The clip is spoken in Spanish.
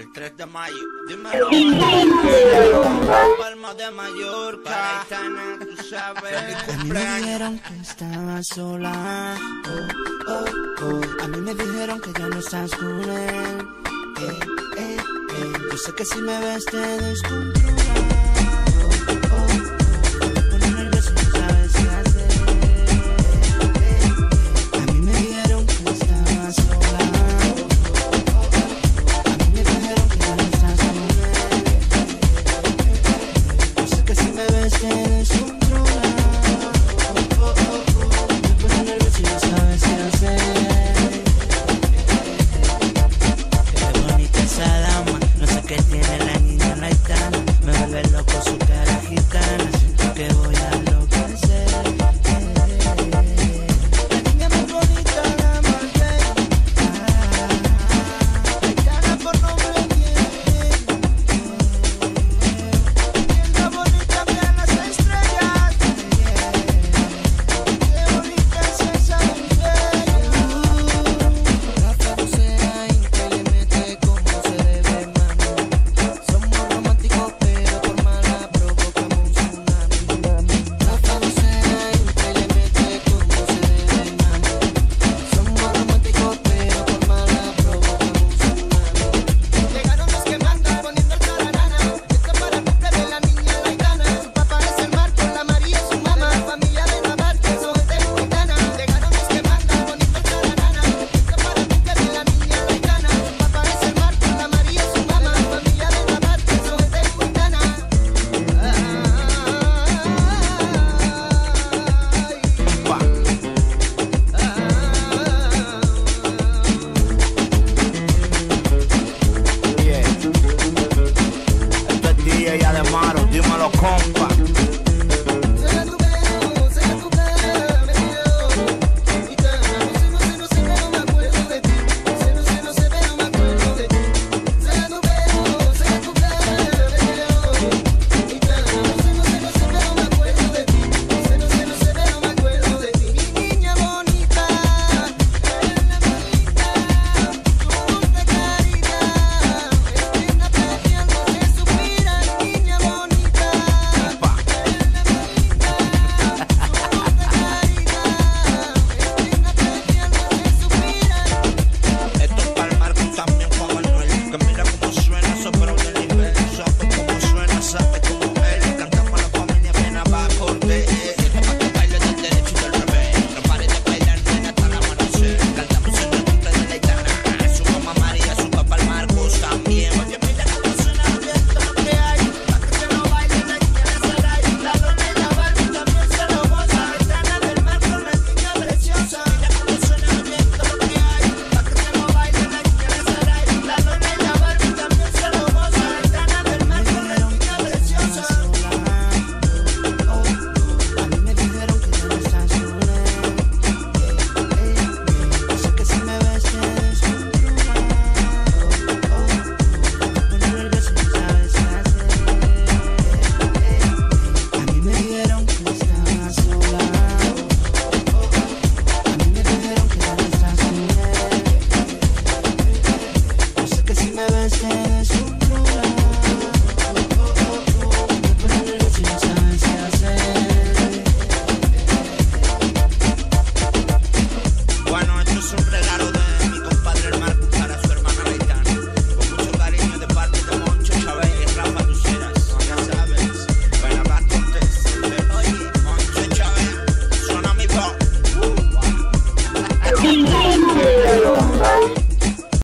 el 3 de mayo. Dímelo. Palma de Mallorca. Itana, eh, tú sabes. A mí me dijeron que estaba sola. Oh, oh, oh. A mí me dijeron que ya no estás con él. Eh, eh, eh. Yo sé que si me ves te descontrolas. Kong